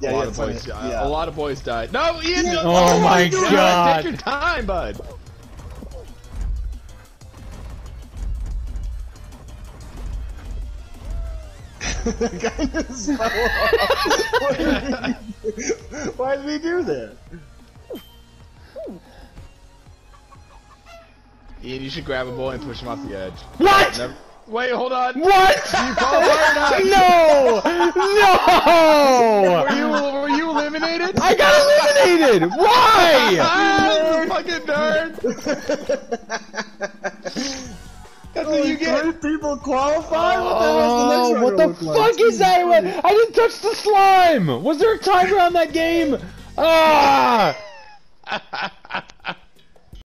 Yeah, a lot yeah, of boys. uh, Yeah. A lot of boys died. No, Ian! Yeah. Oh my God, God. Take your time, bud. Guy just fell off. Did he- Why did he do that? Ian, you should grab a boy and push him off the edge. What? Never... Wait, hold on. What? call fire now? no! Were you, No! were you eliminated? I got eliminated! Why? You fucking nerd! That's what you get. Three people qualify. What the Oh, the what the look like? fuck is that? I didn't touch the slime! Was there a timer on that game? Ah!